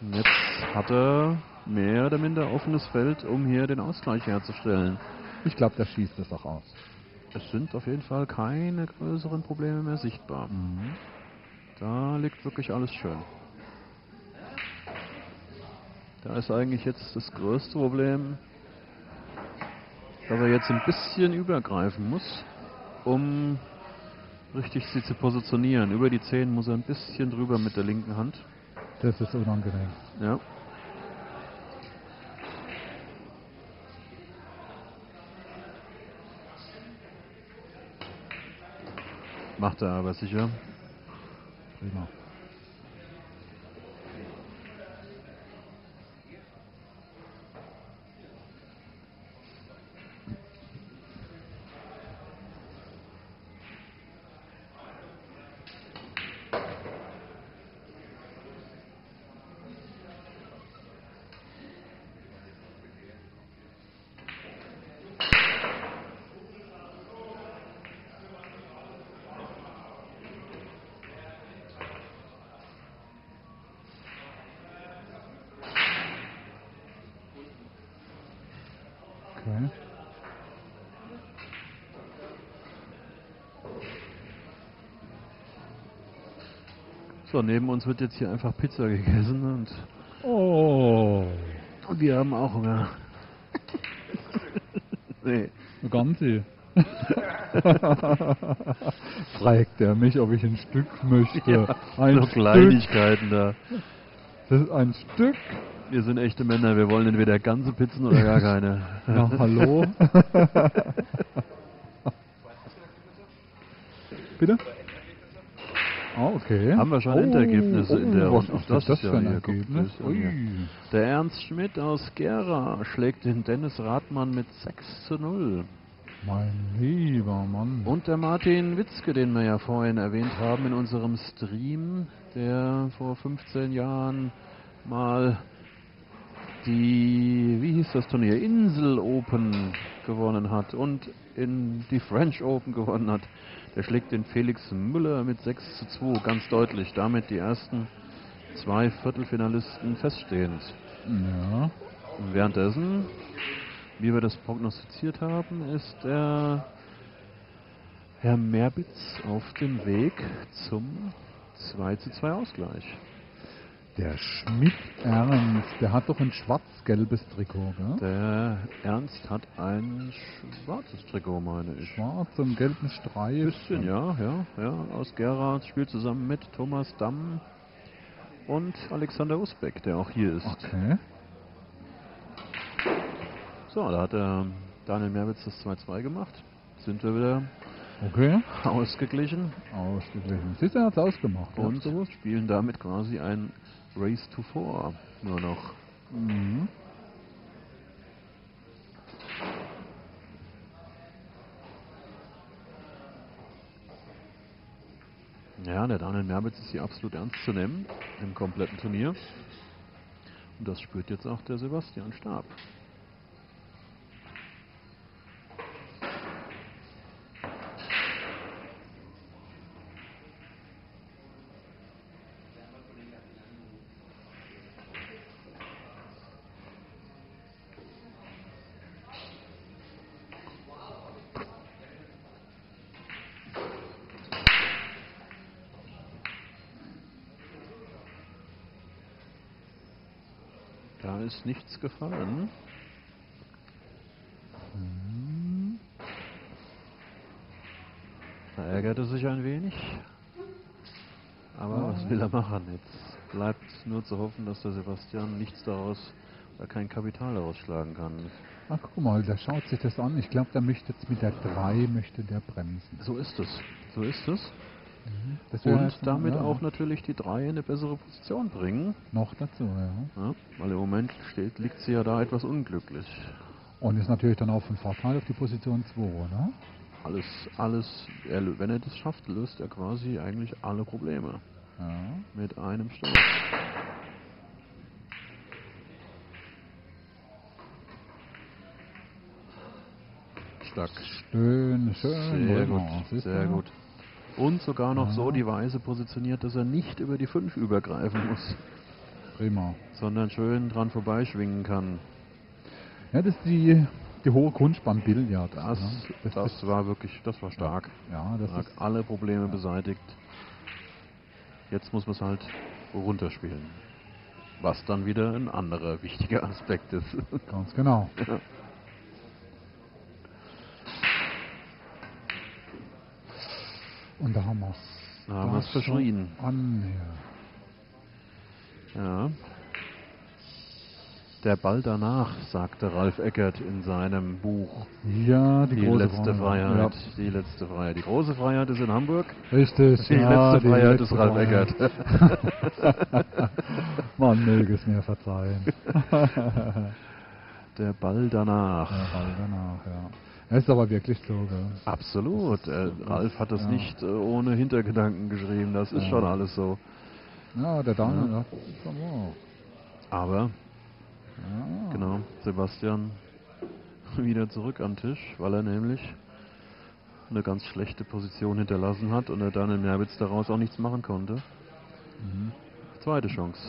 Und jetzt hat er mehr oder minder offenes Feld, um hier den Ausgleich herzustellen. Ich glaube, der schießt es auch aus. Es sind auf jeden Fall keine größeren Probleme mehr sichtbar. Mhm. Da liegt wirklich alles schön. Da ist eigentlich jetzt das größte Problem, dass er jetzt ein bisschen übergreifen muss, um richtig sie zu positionieren. Über die 10 muss er ein bisschen drüber mit der linken Hand. Das ist unangenehm. Ja. Macht er aber sicher. Prima. So, neben uns wird jetzt hier einfach Pizza gegessen und, Oh. und wir haben auch Hunger. nee. Ganze. Fragt er mich, ob ich ein Stück möchte. ein so Stück. Kleinigkeiten da. Das ist ein Stück. Wir sind echte Männer, wir wollen entweder ganze Pizzen oder gar keine. Na, hallo. Bitte? Okay. Haben wir schon Endergebnisse in der was Runde? ist Das das, ist ja für ein Ergebnis? das ja hier. Ui. Der Ernst Schmidt aus Gera schlägt den Dennis Rathmann mit 6 zu 0. Mein lieber Mann. Und der Martin Witzke, den wir ja vorhin erwähnt haben in unserem Stream, der vor 15 Jahren mal die, wie hieß das Turnier, Insel Open gewonnen hat und in die French Open gewonnen hat. Der schlägt den Felix Müller mit 6 zu 2 ganz deutlich. Damit die ersten zwei Viertelfinalisten feststehend. Ja. Währenddessen, wie wir das prognostiziert haben, ist der Herr Merbitz auf dem Weg zum 2 zu 2 Ausgleich. Der Schmidt Ernst, der hat doch ein schwarz-gelbes Trikot, gell? Der Ernst hat ein schwarzes Trikot, meine ich. Schwarz und gelben Streif. Bisschen, ja, ja, ja. Aus Gera spielt zusammen mit Thomas Damm und Alexander Usbeck, der auch hier ist. Okay. So, da hat der Daniel Merbitz das 2-2 gemacht. Sind wir wieder Okay. ausgeglichen. Ausgeglichen. Siehst du, er hat's ausgemacht. und spielen damit quasi ein Race to Four nur noch. Mhm. Ja, der Daniel Merbitz ist hier absolut ernst zu nehmen im kompletten Turnier. Und das spürt jetzt auch der Sebastian Stab. Ist nichts gefallen. Da ärgert er sich ein wenig. Aber was will er machen? Jetzt bleibt nur zu hoffen, dass der Sebastian nichts daraus, oder kein Kapital daraus schlagen kann. Ach, guck mal, der schaut sich das an. Ich glaube, der möchte jetzt mit der 3 möchte der bremsen. So ist es. So ist es. Und damit ja, auch natürlich die 3 in eine bessere Position bringen. Noch dazu, ja. Ja, weil im Moment steht, liegt sie ja da etwas unglücklich. Und ist natürlich dann auch von Vorteil auf die Position 2, oder? Alles, alles, er, wenn er das schafft, löst er quasi eigentlich alle Probleme Ja. mit einem Stoß. Stark. Schön, schön. Sehr gut, sehr gut. Und sogar noch so Ja. die Weise positioniert, dass er nicht über die 5 übergreifen muss, Prima. sondern schön dran vorbeischwingen kann. Ja, das ist die, die hohe Kunst beim Billard. Das, ne? das, das, war wirklich, das war stark. ja, das Hat ist, alle Probleme beseitigt. Jetzt muss man es halt runterspielen. Was dann wieder ein anderer wichtiger Aspekt ist. ganz genau. Ja. Und da haben wir es. Da haben wir's verschrien. An, ja. Ja. Der Ball danach, sagte Ralf Eckert in seinem Buch Ja, die, Die, große letzte Freiheit. Ja, Die letzte Freiheit. Die große Freiheit ist in Hamburg. richtig. Die ja, letzte die Freiheit letzte ist Ralf Freiheit. Eckert. Man möge es mir verzeihen. Der Ball danach. Ja, Ball danach, ja. Das ist aber wirklich so, gell? Absolut. Äh, Ralf hat das Ja. nicht äh, ohne Hintergedanken geschrieben. Das ist Ja. schon alles so. Ja, der Daniel, Ja. schon wahr. Aber, Ja. genau, Sebastian wieder zurück am Tisch, weil er nämlich eine ganz schlechte Position hinterlassen hat und er dann in Merbitz daraus auch nichts machen konnte. Mhm. Zweite Chance.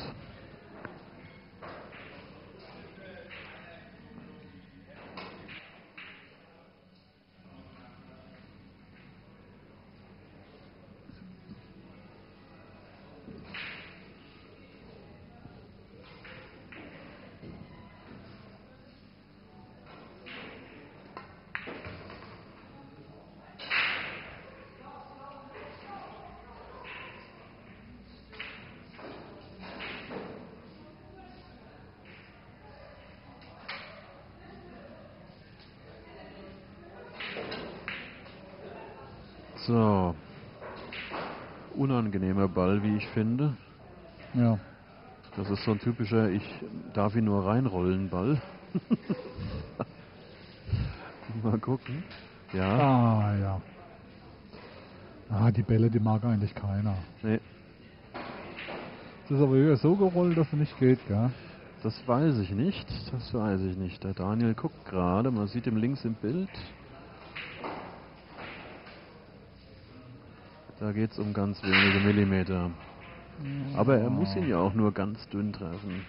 So. Unangenehmer Ball, wie ich finde. Ja. Das ist so ein typischer, ich darf ihn nur reinrollen Ball. Mal gucken. Ja. Ah, ja. Ah, die Bälle, die mag eigentlich keiner. Nee, Das ist aber wieder so gerollt, dass es nicht geht, gell? das weiß ich nicht. Das weiß ich nicht. Der Daniel guckt gerade. Man sieht ihn links im Bild. Da geht es um ganz wenige Millimeter. Aber er muss ihn ja auch nur ganz dünn treffen.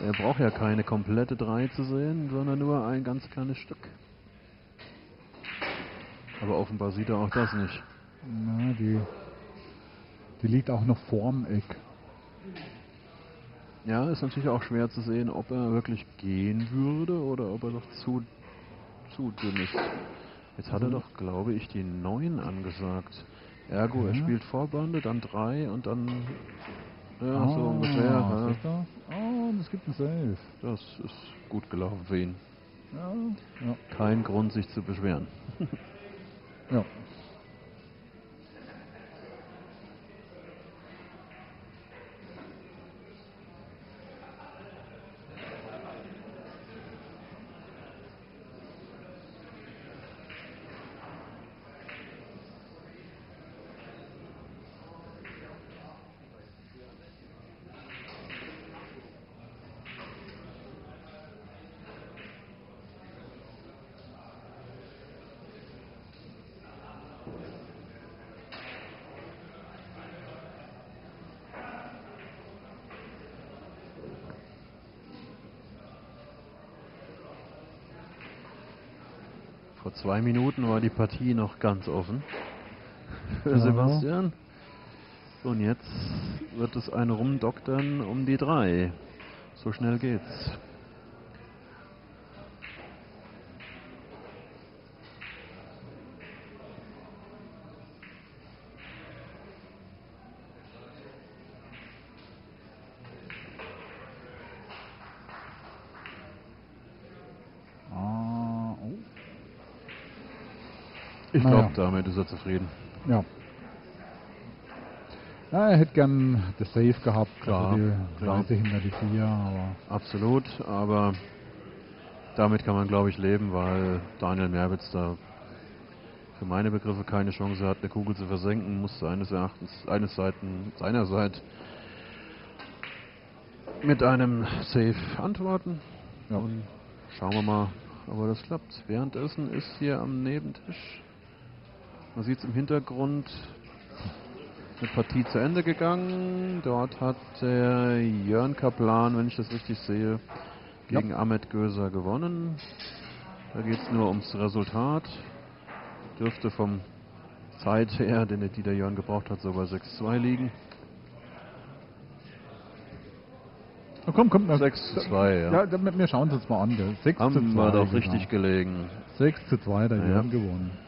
Er braucht ja keine komplette 3 zu sehen, sondern nur ein ganz kleines Stück. Aber offenbar sieht er auch das nicht. Na, die, die liegt auch noch vorm Eck. Ja, ist natürlich auch schwer zu sehen, ob er wirklich gehen würde oder ob er noch zu, zu dünn ist. Jetzt hat er doch, glaube ich, die 9 angesagt. Ergo, er Ja. spielt Vorbande, dann 3 und dann. Ja, Ah, so ungefähr. Ja. Oh, und es gibt einen Safe. Das ist gut gelaufen für ihn. Ja, ja, Kein Grund, sich zu beschweren. ja. Vor zwei Minuten war die Partie noch ganz offen für Ja. Sebastian. Und jetzt wird es ein Rumdoktern um die 3. So schnell geht's. Ich glaube, damit ist er zufrieden. Ja. Ja, er hätte gern das Safe gehabt, Klar, also die klar. Seite hinter die vier, aber Absolut, aber damit kann man, glaube ich, leben, weil Daniel Merwitz da für meine Begriffe keine Chance hat, eine Kugel zu versenken, muss seines Erachtens, eines Seiten, seinerseits mit einem Safe antworten. Ja. Und schauen wir mal, ob das klappt. Währenddessen ist hier am Nebentisch, man sieht es im Hintergrund, eine Partie zu Ende gegangen. Dort hat der Jörn Kaplan, wenn ich das richtig sehe, gegen Ahmed Göser gewonnen. Da geht es nur ums Resultat. Dürfte vom Zeit her, den die der Jörn gebraucht hat, so bei 6-2 liegen. Na komm, komm, na, 6 zu 2, ja. ja, wir schauen uns das mal an. Gell. 6 zu 2. Haben wir doch richtig gelegen. 6 zu 2, der Ja. Jörn gewonnen.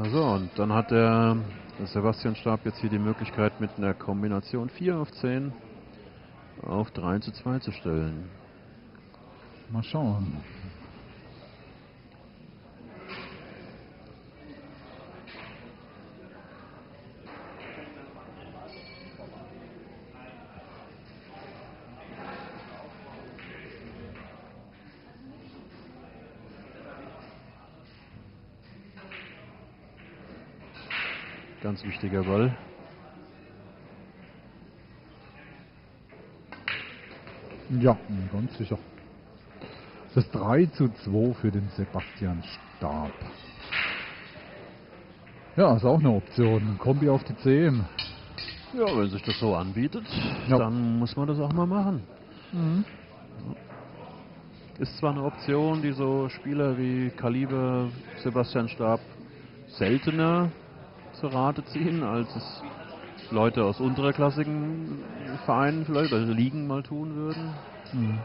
Also, und dann hat der Sebastian Stab jetzt hier die Möglichkeit, mit einer Kombination 4 auf 10 auf 3 zu 2 zu stellen. Mal schauen. Ganz wichtiger Ball. Ja, ganz sicher. Das ist 3 zu 2 für den Sebastian Stab. Ja, ist auch eine Option. Kombi auf die 10. Ja, wenn sich das so anbietet, Ja. dann muss man das auch mal machen. Ist zwar eine Option, die so Spieler wie Kaliber, Sebastian Stab seltener zu Rate ziehen, als es Leute aus unterklassigen Vereinen vielleicht oder Ligen mal tun würden. Mhm.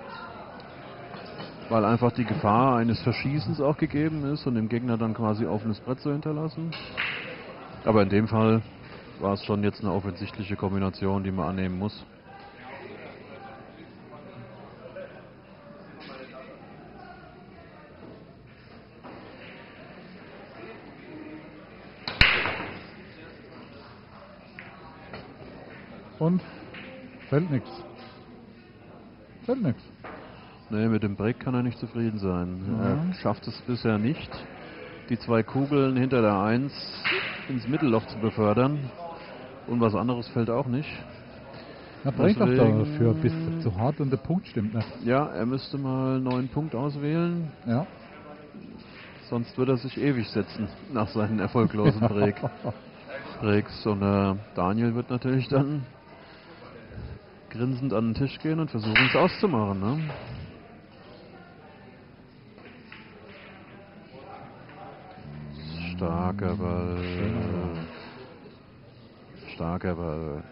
Weil einfach die Gefahr eines Verschießens auch gegeben ist und dem Gegner dann quasi offenes Brett zu hinterlassen. Aber in dem Fall war es schon jetzt eine offensichtliche Kombination, die man annehmen muss. Und fällt nichts. Fällt nichts. Nee, mit dem Break kann er nicht zufrieden sein. Ja. Er schafft es bisher nicht, die zwei Kugeln hinter der 1 ins Mittelloch zu befördern. Und was anderes fällt auch nicht. Er bringt Deswegen- dafür bis zu hart und der Punkt stimmt nicht. Ja, er müsste mal einen neuen Punkt auswählen, Ja. sonst wird er sich ewig setzen nach seinen erfolglosen Break. Breaks. Und äh, Daniel wird natürlich dann grinsend an den Tisch gehen und versuchen es auszumachen. Ne? Starker Ball. Starker Ball.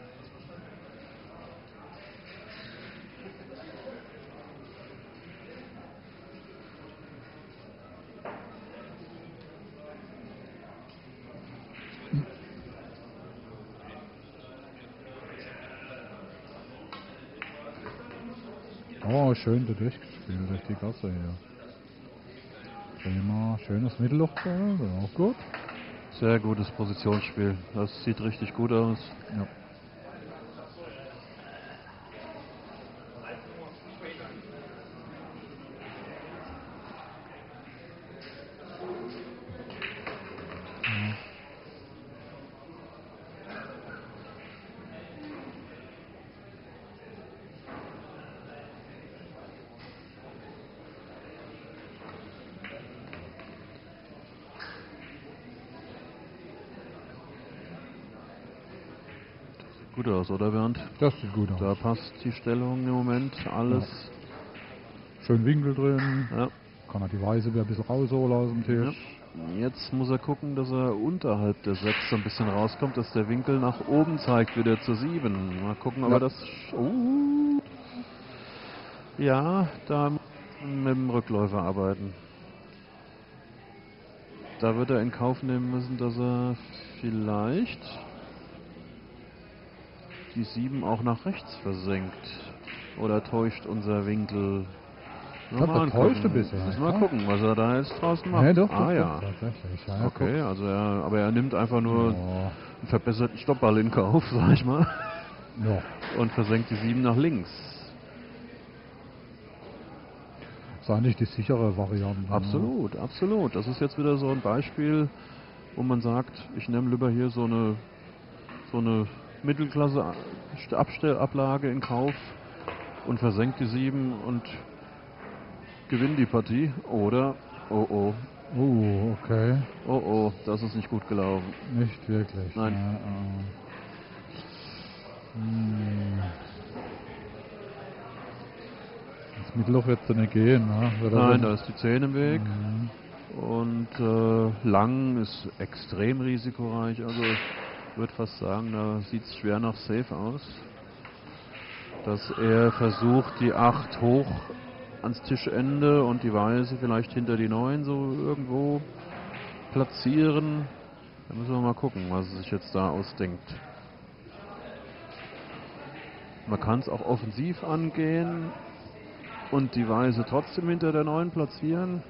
Oh, schön da durchgespielt durch die Gasse hier. Prima, schönes Mittelloch, da, auch gut. Sehr gutes Positionsspiel. Das sieht richtig gut aus. Ja. Oder Bernd? Das sieht gut aus. Da passt die Stellung im Moment. Alles. Schön Winkel drin. Ja. Kann er die Weiße wieder ein bisschen rausholen aus dem Tisch. Jetzt muss er gucken, dass er unterhalb der 6 so ein bisschen rauskommt, dass der Winkel nach oben zeigt, wieder zur 7. Mal gucken, ob Ja. er das. Oh. Ja, da muss mit dem Rückläufer arbeiten. Da wird er in Kauf nehmen müssen, dass er vielleicht die 7 auch nach rechts versenkt. Oder täuscht unser Winkel. glaub, Mal er täuscht ein bisschen, Müssen wir ja. gucken, was er da jetzt draußen macht. Nee, doch, ah doch, ja. tatsächlich. Ja, Okay, also er, aber er nimmt einfach nur guck. einen verbesserten Stoppball in Kauf, sag ich mal, Ja. ja. und versenkt die 7 nach links. Ist eigentlich die sichere Variante. ne? Absolut, absolut. Das ist jetzt wieder so ein Beispiel, wo man sagt, ich nehme lieber hier so eine so eine Mittelklasse Abstellablage in Kauf und versenkt die 7 und gewinnt die Partie. Oder, oh oh, Oh, okay. oh oh, das ist nicht gut gelaufen. Nicht wirklich. Nein. Ja, äh. Hm. Das Mittelloch wird so nicht gehen, ne? Wird Nein, dann- da ist die 10 im Weg. Mhm. Und äh, Lang ist extrem risikoreich. Also würde fast sagen, da sieht es schwer nach Safe aus. Dass er versucht, die 8 hoch ans Tischende und die Weiße vielleicht hinter die 9 so irgendwo platzieren. Da müssen wir mal gucken, was er sich jetzt da ausdenkt. Man kann es auch offensiv angehen und die Weiße trotzdem hinter der 9 platzieren.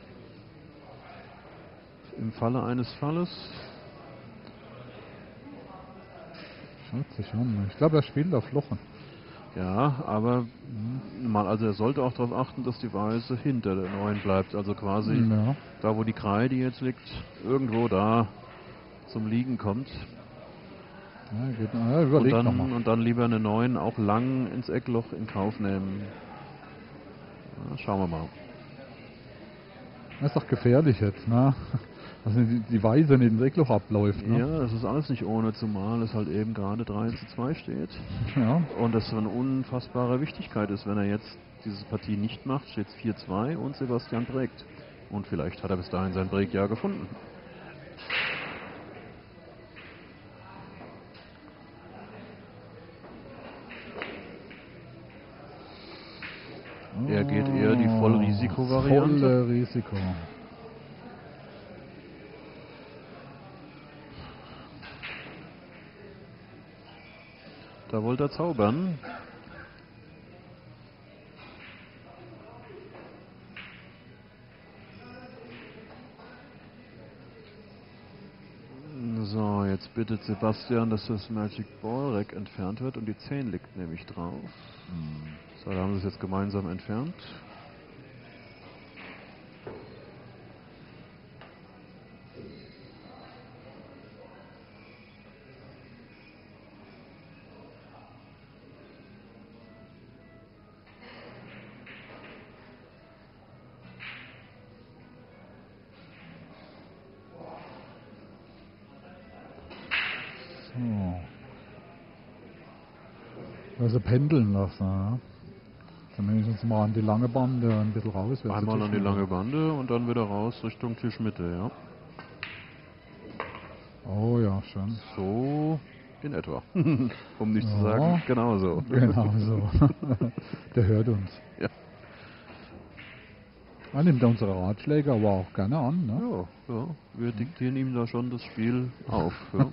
Im Falle eines Falles. Schaut sich an. Ich glaube, er spielt auf Lochen. Ja, aber mal, also er sollte auch darauf achten, dass die Weiße hinter der 9 bleibt. Also quasi Ja. da, wo die Kreide jetzt liegt, irgendwo da zum Liegen kommt. Ja, geht, ja, Und dann, und dann lieber eine 9 auch lang ins Eckloch in Kauf nehmen. Ja, schauen wir mal. Das ist doch gefährlich jetzt, ne? Also die, die Weise nicht ins Eckloch abläuft, ne? Ja, das ist alles nicht ohne, zumal es halt eben gerade 3 zu 2 steht. Ja. Und das von unfassbarer Wichtigkeit ist, wenn er jetzt diese Partie nicht macht, steht es 4-2 und Sebastian prägt. Und vielleicht hat er bis dahin sein Breakjahr gefunden. Er geht eher die Vollrisikovariante. Volle Risiko. Da wollte er zaubern. So, jetzt bittet Sebastian, dass das Magic Ball Rack entfernt wird und die 10 liegt nämlich drauf. So, da haben sie es jetzt gemeinsam entfernt. Pendeln lassen, ja. Uns mal an die lange Bande ein bisschen raus. Einmal zu an die lange Bande und dann wieder raus Richtung Tischmitte, ja. Oh ja, schön. So in etwa. um nicht zu Ja. sagen, genauso. Genau so. Der hört uns. Ja. Er nimmt unsere Ratschläge aber auch gerne an. Ne? Ja, ja, wir diktieren ihm da schon das Spiel auf. Ja.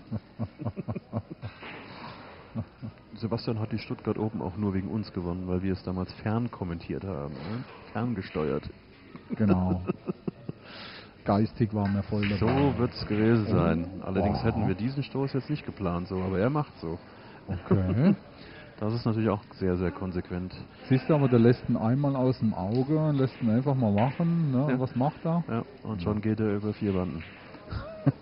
Sebastian hat die Stuttgart Open auch nur wegen uns gewonnen, weil wir es damals fern kommentiert haben. Ne? Ferngesteuert. Genau. Geistig waren wir voll dabei. So wird es gewesen sein. Allerdings Wow. hätten wir diesen Stoß jetzt nicht geplant, so, aber er macht so. Okay. Das ist natürlich auch sehr, sehr konsequent. Siehst du aber, der lässt ihn einmal aus dem Auge und lässt ihn einfach mal machen. Ne? Ja. Was macht er? Ja, und schon geht er über vier Banden.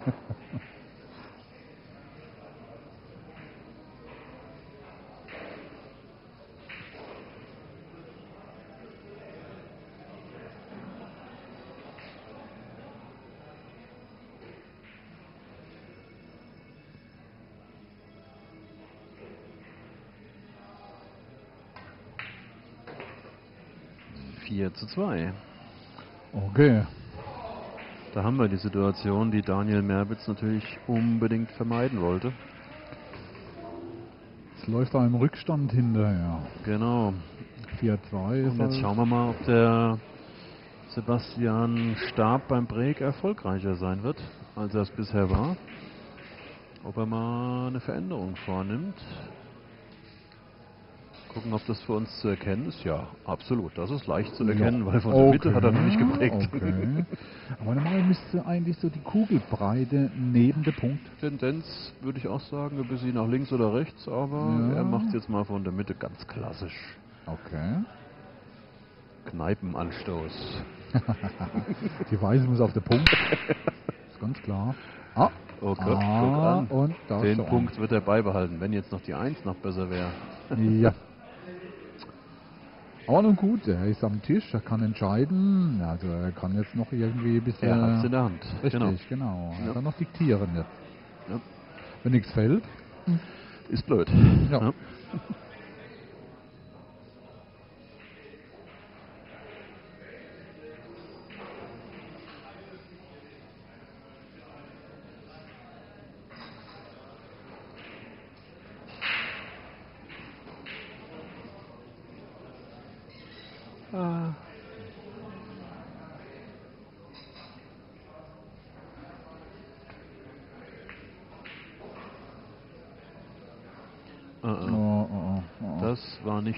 zu zwei. Okay. Da haben wir die Situation, die Daniel Merbitz natürlich unbedingt vermeiden wollte. Jetzt läuft im Rückstand hinterher. Genau. 4-2 ist Und jetzt schauen wir mal, ob der Sebastian Stab beim Break erfolgreicher sein wird, als er es bisher war. Ob er mal eine Veränderung vornimmt. Gucken, ob das für uns zu erkennen ist. Ja, absolut. Das ist leicht zu erkennen, Ja. weil von der Mitte hat er noch nicht geprägt. Okay. Aber normal müsste eigentlich so die Kugelbreite neben der Punkt. Tendenz würde ich auch sagen, ein bisschen nach links oder rechts, aber Ja. er macht es jetzt mal von der Mitte ganz klassisch. Okay. Kneipenanstoß. Die Weiße muss auf der Punkt. ist ganz klar. Ah, Oh Gott, ah guck an. Den. Punkt wird er beibehalten, wenn jetzt noch die 1 noch besser wäre. Ja. Aber nun gut, er ist am Tisch, er kann entscheiden. Also er kann jetzt noch irgendwie ein bisschen. Er hat es in der Hand. Richtig, Genau. genau. Er Ja. kann noch diktieren jetzt. Ja. Wenn nichts fällt. Ist blöd. Ja. Äh,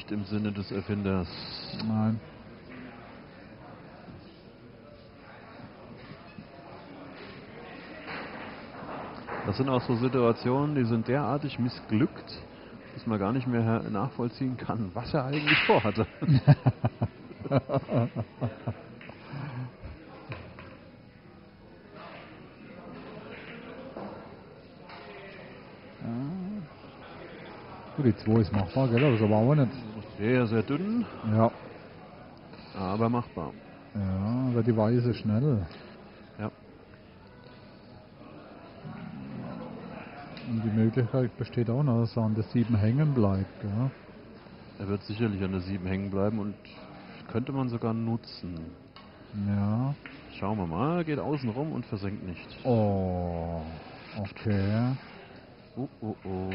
nicht im Sinne des Erfinders. Nein. Das sind auch so Situationen, die sind derartig missglückt, dass man gar nicht mehr nachvollziehen kann, was er eigentlich vorhatte. Gut, die 2 ist machbar, gell? Das ist aber auch nicht. Sehr, sehr dünn, Ja. aber machbar. Ja, wird die Weiße schnell. Ja. Und die Möglichkeit besteht auch noch, dass er an der 7 hängen bleibt, gell? Er wird sicherlich an der 7 hängen bleiben und könnte man sogar nutzen. Ja. Schauen wir mal, geht außen rum und versenkt nicht. Oh. Okay. Oh, oh, oh.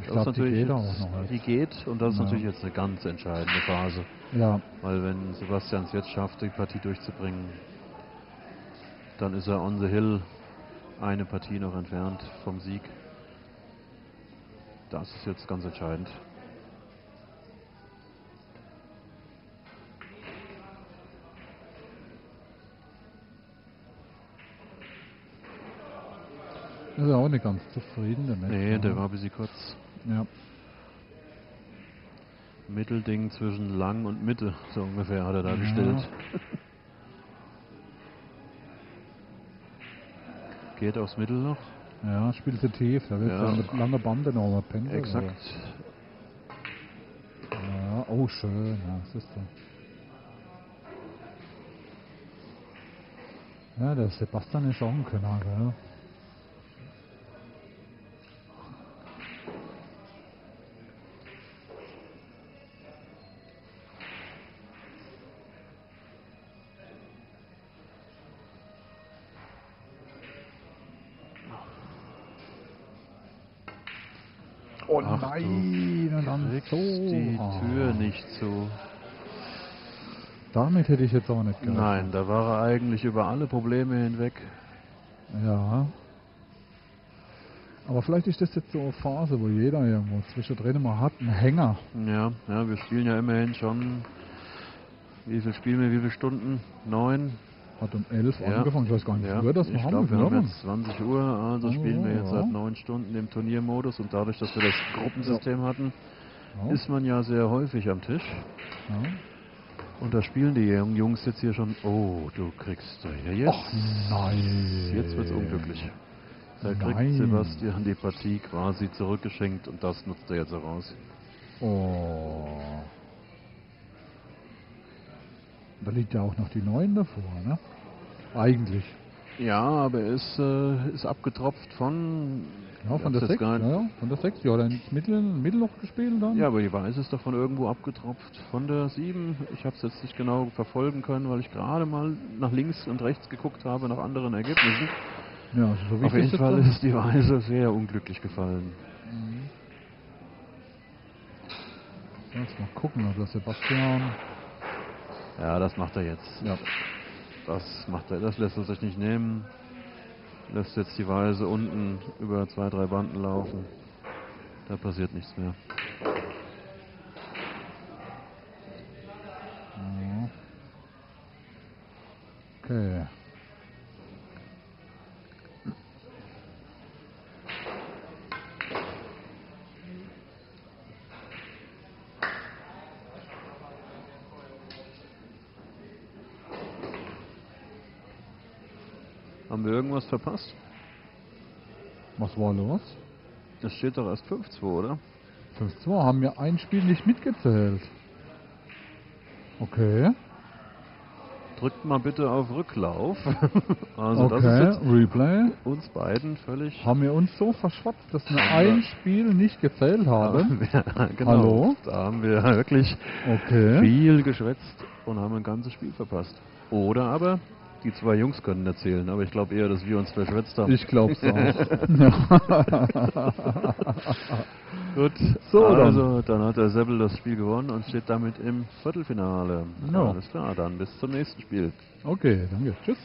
Ich Das glaube, ist natürlich geht auch jetzt-. Die geht und das ist Ja. natürlich jetzt eine ganz entscheidende Phase. Ja, Weil wenn Sebastian es jetzt schafft, die Partie durchzubringen, dann ist er on the hill eine Partie noch entfernt vom Sieg. Das ist jetzt ganz entscheidend. ist er auch nicht ganz zufrieden damit. Nee, der war ein bisschen kurz. Ja. Mittelding zwischen lang und Mitte, so ungefähr hat er da Ja. gestellt. Geht aufs Mittel noch. ja, spielt sie tief. Da wird Ja. mit langer Bande noch mal pendeln. Exakt. Ja, oh schön, ja, das ist so. Ja, der Sebastian ist auch ein Könner, gell? Hätte ich jetzt auch nicht gerechnet. Nein, da war er eigentlich über alle Probleme hinweg. Ja. Aber vielleicht ist das jetzt so eine Phase, wo jeder irgendwo zwischendrin mal hat, einen Hänger. Ja, ja, wir spielen ja immerhin schon. Wie viel spielen wir? Wie viele Stunden? Neun? Hat um 11 Ja. angefangen, ich weiß gar nicht, Ja, wie wir das ich haben. glaube, wir haben jetzt 20 Uhr, also Oh, spielen wir jetzt ja. seit neun Stunden im Turniermodus und dadurch, dass wir das Gruppensystem hatten, Ja. ist man ja sehr häufig am Tisch. ja. Und da spielen die jungen Jungs jetzt hier schon. Oh, du kriegst ja jetzt. Ach nein. Jetzt wird's unglücklich. Da kriegt Nein. Sebastian die Partie quasi zurückgeschenkt und das nutzt er jetzt heraus. Oh. Da liegt ja auch noch die 9 davor, ne? Eigentlich. Ja, aber er ist, äh, ist abgetropft von. Ja, von der hab's jetzt 6. gar Ja, von der 6. Ja, dann ins Mittel, Mittelloch gespielt dann. Ja, aber die Weiß ist davon irgendwo abgetropft. Von der 7. Ich habe es jetzt nicht genau verfolgen können, weil ich gerade mal nach links und rechts geguckt habe nach anderen Ergebnissen. ja also so wie Auf jeden das Fall ist die Weise sehr unglücklich gefallen. dann- Jetzt mal gucken, ob der Sebastian. Ja, das macht er jetzt. Ja. Das macht er, das lässt er sich nicht nehmen. Lässt jetzt die Weise unten über zwei, drei Banden laufen. Da passiert nichts mehr. Okay. Haben wir irgendwas verpasst? Was war los? Das steht doch erst 5-2, oder? 5-2 haben wir ein Spiel nicht mitgezählt. Okay. Drückt mal bitte auf Rücklauf. also das ist okay, Replay. uns beiden völlig. Haben wir uns so verschwatzt, dass wir ein. Spiel nicht gezählt haben? Ja, genau. Hallo? Da haben wir wirklich Okay. viel geschwätzt und haben ein ganzes Spiel verpasst. Oder aber die zwei Jungs können erzählen, aber ich glaube eher, dass wir uns verschwätzt haben. Ich glaube es auch. Gut, So, dann. also dann. hat der Seppel das Spiel gewonnen und steht damit im Viertelfinale. Ja. Alles klar, dann bis zum nächsten Spiel. okay, danke. Tschüss.